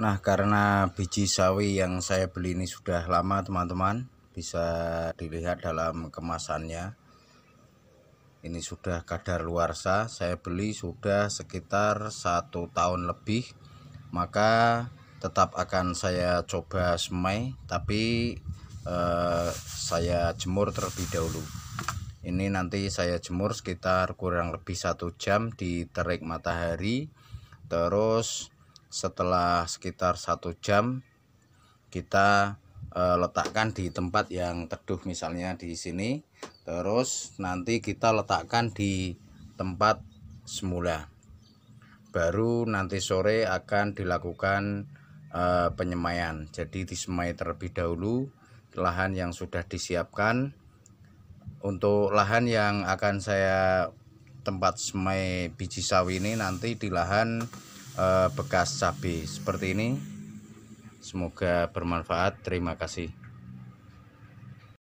Nah karena biji sawi yang saya beli ini sudah lama teman-teman Bisa dilihat dalam kemasannya. Ini sudah kadar luarsa Saya beli sudah sekitar satu tahun lebih. Maka tetap akan saya coba semai Tapi eh, saya jemur terlebih dahulu. Ini nanti saya jemur sekitar kurang lebih satu jam di terik matahari. Terus setelah sekitar satu jam kita e, letakkan di tempat yang teduh misalnya di sini. Terus nanti kita letakkan di tempat semula. Baru nanti sore akan dilakukan e, penyemaian jadi disemai terlebih dahulu lahan yang sudah disiapkan. Untuk lahan yang akan saya tempat semai biji sawi ini nanti di lahan Eh, bekas cabai seperti ini. Semoga bermanfaat. Terima kasih